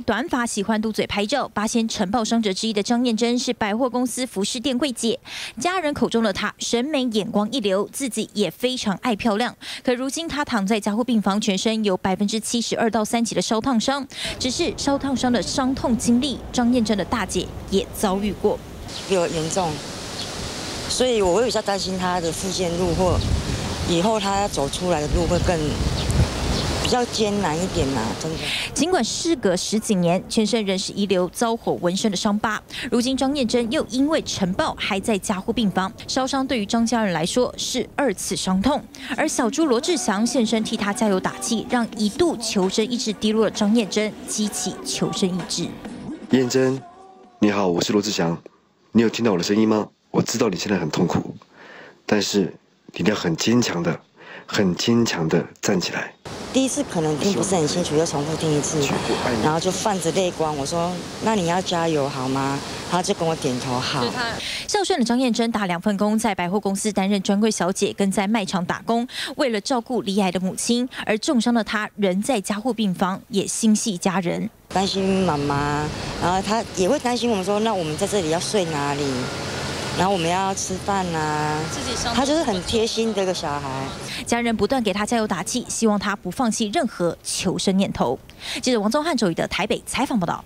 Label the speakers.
Speaker 1: 短发，喜欢嘟嘴拍照。八仙晨报伤者之一的张燕珍是百货公司服饰店柜姐，家人口中的她审美眼光一流，自己也非常爱漂亮。可如今她躺在加护病房，全身有百分之七十二到三级的烧烫伤。只是烧烫伤的伤痛经历，张燕珍的大姐也遭遇过，
Speaker 2: 比较严重，所以我会比较担心她的复健路或以后她走出来的路会更。比较艰难一点呐，真的。
Speaker 1: 尽管事隔十几年，全身仍是遗留遭火纹身的伤疤。如今张燕珍又因为晨报还在加护病房，烧伤对于张家人来说是二次伤痛。而小猪罗志祥现身替他加油打气，让一度求生意志低落的张燕珍激起求生意志。
Speaker 3: 燕珍，你好，我是罗志祥，你有听到我的声音吗？我知道你现在很痛苦，但是你要很坚强的、很坚强的站起来。
Speaker 2: 第一次可能听不是很清楚，又重复听一次，然后就泛着泪光。我说：“那你要加油好吗？”他就跟我点头好。
Speaker 1: 孝顺的张燕珍打两份工，在百货公司担任专柜小姐，跟在卖场打工。为了照顾离癌的母亲，而重伤的她人在加护病房，也心系家人，
Speaker 2: 担心妈妈，然后她也会担心我们说：“那我们在这里要睡哪里？”然后我们要吃饭呐，他就是很贴心的一个小孩。
Speaker 1: 家人不断给他加油打气，希望他不放弃任何求生念头。记者王宗汉、周宇的台北采访报道。